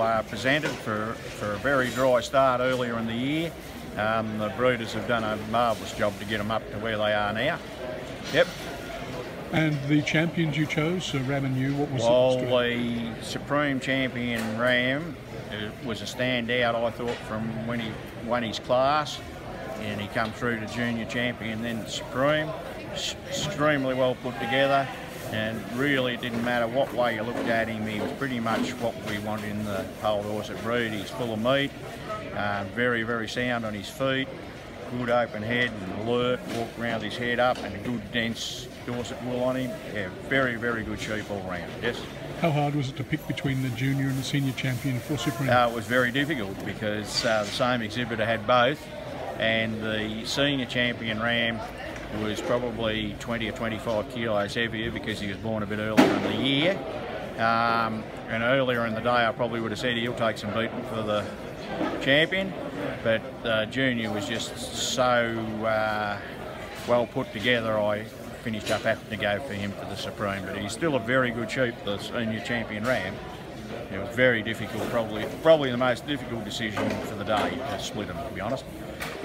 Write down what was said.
uh, presented for, for a very dry start earlier in the year. Um, the breeders have done a marvellous job to get them up to where they are now. Yep. And the champions you chose, uh, Ram and you, what was Well, the story? the Supreme Champion Ram uh, was a standout, I thought, from when he won his class. And he come through to junior champion, then Supreme. S- Extremely well put together. And really, it didn't matter what way you looked at him, he was pretty much what we want in the Poll Dorset breed. He's full of meat, uh, very, very sound on his feet, good open head and alert, walk around his head up, and a good dense Dorset wool on him. Yeah, very, very good sheep all round. Yes. How hard was it to pick between the junior and the senior champion for Supreme? Uh, it was very difficult because uh, the same exhibitor had both, and the senior champion ram was probably 20 or 25 kilos heavier because he was born a bit earlier in the year. Um, and earlier in the day, I probably would have said he'll take some beating for the champion, but uh, Junior was just so uh, well put together. I finished up having to go for him for the Supreme, but he's still a very good sheep, the senior champion ram. It was very difficult, probably probably the most difficult decision for the day to split them, to be honest. Yep.